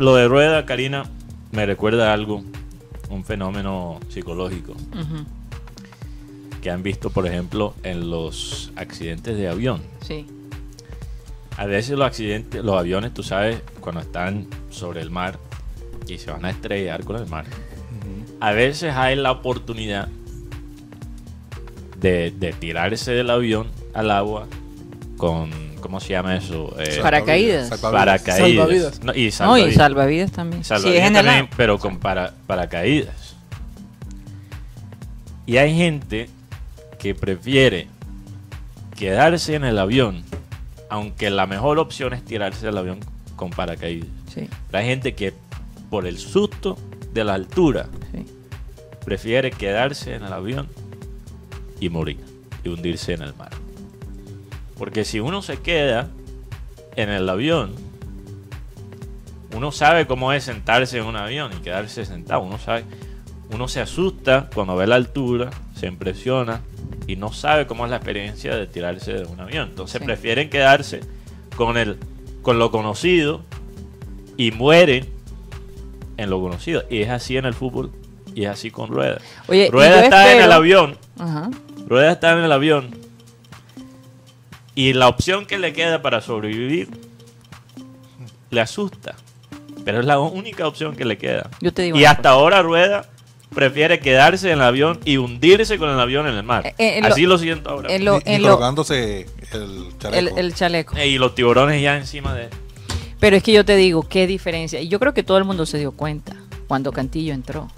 lo de rueda, Karina, me recuerda algo, un fenómeno psicológico que han visto, por ejemplo, en los accidentes de avión. Sí. A veces los accidentes, los aviones, tú sabes, cuando están sobre el mar y se van a estrellar con el mar, a veces hay la oportunidad de, de tirarse del avión al agua con, ¿cómo se llama eso? Eh, Paracaídas. paracaídas. Salvavidas. No, y No, y salvavidas. salvavidas también. Salvavidas sí, es también, pero con para, paracaídas. Y hay gente que prefiere quedarse en el avión, aunque la mejor opción es tirarse del avión con paracaídas. Sí, Pero hay gente que por el susto de la altura sí. prefiere quedarse en el avión y morir y hundirse en el mar. Porque si uno se queda en el avión, uno sabe cómo es sentarse en un avión y quedarse sentado. Uno sabe, uno se asusta cuando ve la altura, se impresiona y no sabe cómo es la experiencia de tirarse de un avión. Entonces Sí. prefieren quedarse con el, con lo conocido y mueren en lo conocido. Y es así en el fútbol y es así con Rueda. Oye, Rueda está en el avión. Ajá. Rueda está en el avión. Y la opción que le queda para sobrevivir le asusta. Pero es la única opción que le queda. Yo te digo Y hasta ahora Rueda prefiere quedarse en el avión y hundirse con el avión en el mar. Eh, eh, en lo- Así lo siento ahora. en lo- y, y en lo- colocándose el el, chaleco. el chaleco. Eh, Y los tiburones ya encima de... Pero es que yo te digo, qué diferencia. Y yo creo que todo el mundo se dio cuenta cuando Cantillo entró.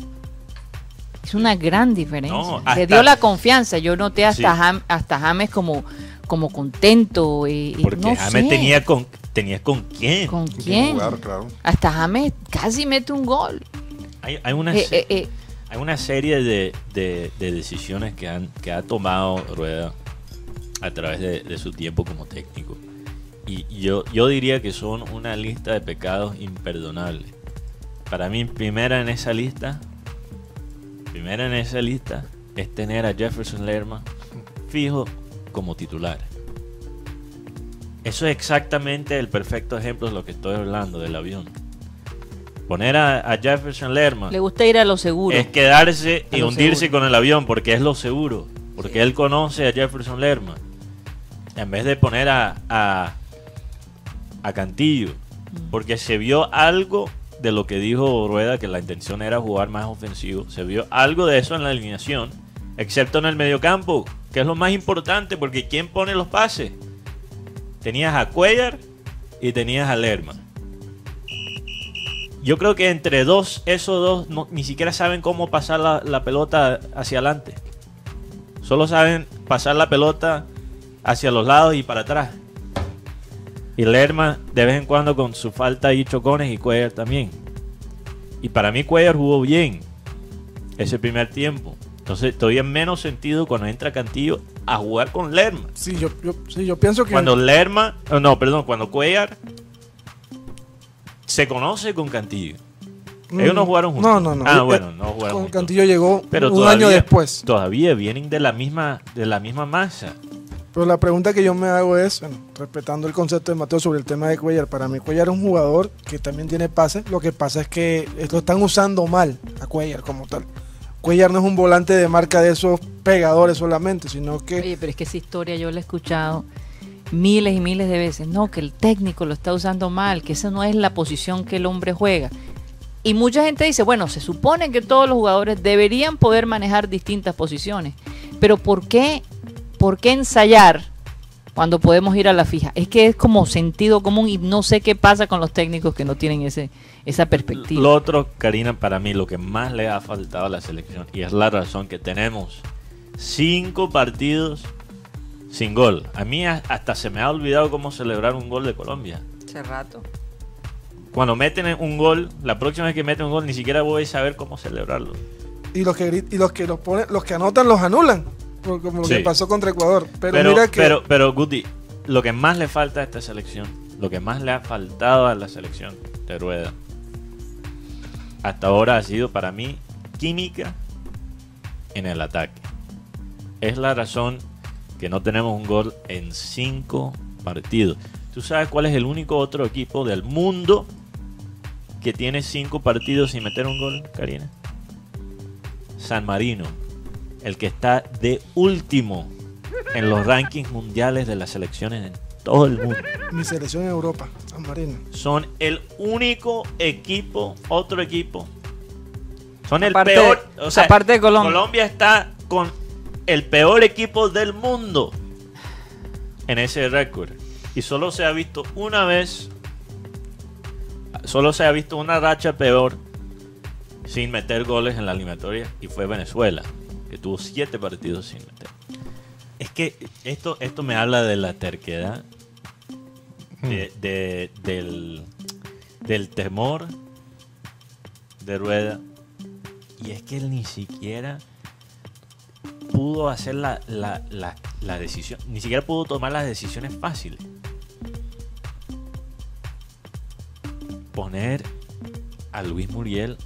Es una gran diferencia. No, Le hasta- dio la confianza. Yo noté hasta, Sí. Jam- hasta James como, como contento. Y, y Porque no James sé, tenía con, tenía con quién. ¿Con quién? jugar, claro. Hasta James casi mete un gol. Hay, hay una, Eh, se- eh, eh, hay una serie de, de- de decisiones que, han, que ha tomado Rueda a través de, de su tiempo como técnico. Y yo, yo diría que son una lista de pecados imperdonables. Para mí, primera en esa lista, primera en esa lista es tener a Jefferson Lerma fijo como titular. Eso es exactamente el perfecto ejemplo de lo que estoy hablando del avión. Poner a, a Jefferson Lerma le gusta ir a lo seguro. es quedarse A y hundirse seguro. con el avión porque es lo seguro. Porque Sí. él conoce a Jefferson Lerma. En vez de poner a, a, a Cantillo. Mm. Porque se vio algo de lo que dijo Rueda, que la intención era jugar más ofensivo. Se vio algo de eso en la alineación. Excepto en el mediocampo, que es lo más importante porque ¿quién pone los pases? Tenías a Cuellar y tenías a Lerma. Yo creo que entre dos, esos dos, ni siquiera saben cómo pasar la, la pelota hacia adelante. Solo saben pasar la pelota hacia los lados y para atrás. Y Lerma, de vez en cuando, con su falta y chocones, y Cuellar también. Y para mí, Cuellar jugó bien ese primer tiempo. Entonces, todavía menos sentido cuando entra Cantillo a jugar con Lerma. Sí, yo, yo, sí, yo pienso que. Cuando Lerma, oh, no, perdón, cuando Cuellar se conoce con Cantillo. Ellos no jugaron juntos. No, no, no. Ah, Eh, bueno, no jugaron Con juntos. Cantillo llegó Pero un todavía- año después. Todavía vienen de la misma, de la misma masa. Pero la pregunta que yo me hago es, bueno, respetando el concepto de Mateo sobre el tema de Cuellar, para mí Cuellar es un jugador que también tiene pase, lo que pasa es que lo están usando mal a Cuellar como tal. Cuellar no es un volante de marca de esos pegadores solamente, sino que Oye, pero es que esa historia yo la he escuchado miles y miles de veces. No, que el técnico lo está usando mal, que esa no es la posición que el hombre juega. Y mucha gente dice, bueno, se supone que todos los jugadores deberían poder manejar distintas posiciones. Pero ¿por qué, por qué ensayar cuando podemos ir a la fija? Es que es como sentido común y no sé qué pasa con los técnicos que no tienen ese, esa perspectiva. Lo otro, Karina, para mí lo que más le ha faltado a la selección, y es la razón que tenemos cinco partidos sin gol. A mí hasta se me ha olvidado cómo celebrar un gol de Colombia. Hace rato. Cuando meten un gol, la próxima vez que meten un gol, ni siquiera voy a saber cómo celebrarlo. y los que y los que los ponen, los que anotan los anulan, como lo Sí. que pasó contra Ecuador. Pero, Pero, mira que pero, pero, Guti, lo que más le falta a esta selección, lo que más le ha faltado a la selección de Rueda, hasta ahora ha sido para mí química en el ataque. Es la razón que no tenemos un gol en cinco partidos. ¿Tú sabes cuál es el único otro equipo del mundo que tiene cinco partidos sin meter un gol, Karina? San Marino, el que está de último en los rankings mundiales de las selecciones en todo el mundo. Mi selección en Europa, San Marino. Son el único equipo, otro equipo. Son el Aparte- peor. O sea, aparte de Colombia. Colombia está con el peor equipo del mundo en ese récord. Y solo se ha visto una vez. Solo se ha visto una racha peor sin meter goles en la eliminatoria. Y fue Venezuela, tuvo siete partidos sin meter. Es que esto, esto me habla de la terquedad, de- de- del, del temor de Rueda. Y es que él ni siquiera pudo hacer la, la, la- la decisión, ni siquiera pudo tomar las decisiones fáciles. Poner a Luis Muriel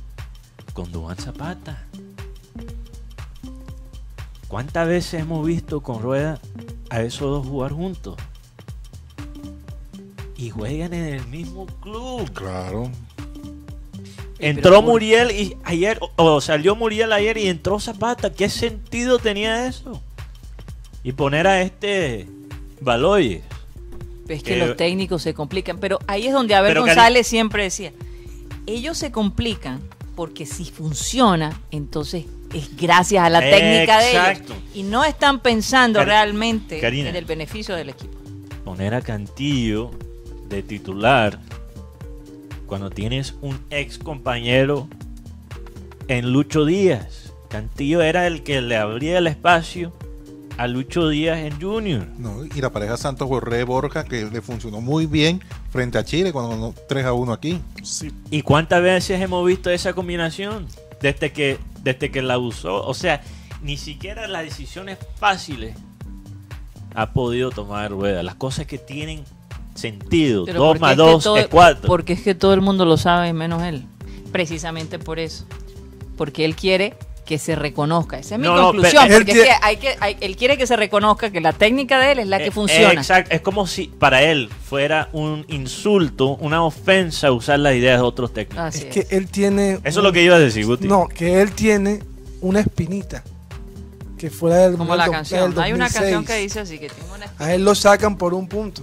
con Duván Zapata. ¿Cuántas veces hemos visto con Rueda a esos dos jugar juntos? Y juegan en el mismo club. Claro. Entró Muriel y ayer, o, o salió Muriel ayer y entró Zapata. ¿Qué sentido tenía eso? Y poner a este Baloyes. Es que Que- los técnicos se complican, pero ahí es donde Abel González siempre decía, ellos se complican porque si funciona, entonces es gracias a la técnica de Exacto. ellos. Y no están pensando realmente Karina. en el beneficio del equipo. Poner a Cantillo de titular cuando tienes un ex compañero en Lucho Díaz. Cantillo era el que le abría el espacio a Lucho Díaz en Junior. No, y la pareja Santos Borré Borja que le funcionó muy bien frente a Chile cuando ganó 3 a 1 aquí. Sí. ¿Y cuántas veces hemos visto esa combinación? Desde que, desde que la usó. O sea, ni siquiera las decisiones fáciles ha podido tomar rueda. Las cosas que tienen sentido. Pero 2 porque más es que 2 todo- es 4. Porque es que todo el mundo lo sabe menos él. Precisamente por eso. Porque él quiere que se reconozca. Esa es mi No, conclusión. porque Él es que hay que, hay- él quiere que se reconozca que la técnica de él es la que funciona. Exacto. Es como si para él fuera un insulto, una ofensa usar las ideas de otros técnicos. Es que él tiene. Eso es lo que iba a decir, Guti. No, que él tiene una espinita. Que fuera del Como la do- canción. del Hay una 2006. canción que dice así, que tiene una A él lo sacan por un punto.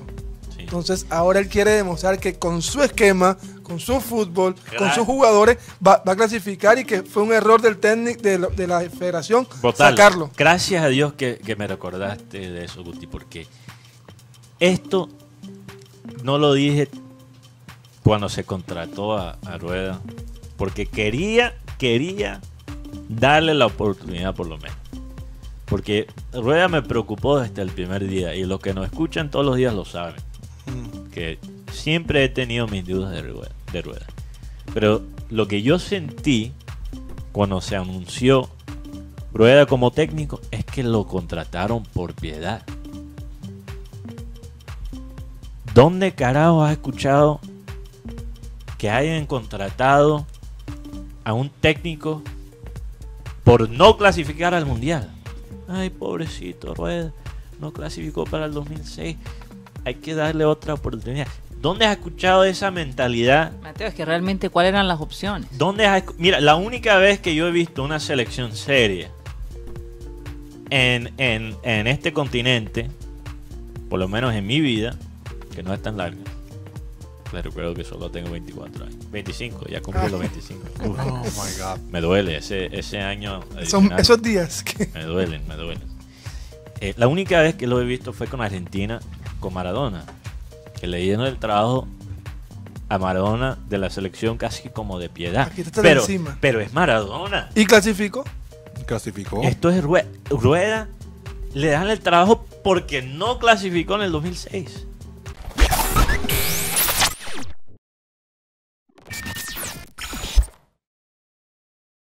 Sí. Entonces ahora él quiere demostrar que con su esquema, con su fútbol, con sus jugadores, va, va a clasificar y que fue un error del técnico de, la- de la federación Total, sacarlo. Gracias a Dios que, que me recordaste de eso, Guti, porque esto no lo dije cuando se contrató a, a Rueda, porque quería, quería darle la oportunidad por lo menos. Porque Rueda me preocupó desde el primer día y los que nos escuchan todos los días lo saben, Mm. que siempre he tenido mis dudas de Rueda. Pero lo que yo sentí cuando se anunció Rueda como técnico es que lo contrataron por piedad. ¿Dónde carajo has escuchado que hayan contratado a un técnico por no clasificar al mundial? Ay, pobrecito Rueda, no clasificó para el 2006. Hay que darle otra oportunidad. ¿Dónde has escuchado esa mentalidad Mateo, es que realmente cuáles eran las opciones. ¿Dónde has Mira, la única vez que yo he visto una selección seria en, en, en este continente, por lo menos en mi vida, que no es tan larga, les recuerdo que solo tengo 24 años. 25, ya cumplí los 25. Uf, Oh my God. me duele ese, ese año. Son esos días que Me duelen, me duelen. Eh, la única vez que lo he visto fue con Argentina, con Maradona. Que le dieron el trabajo a Maradona de la selección casi como de piedad. Pero, encima. pero es Maradona. y clasificó. Clasificó. Esto es Rue- Rueda. Le dan el trabajo porque no clasificó en el 2006.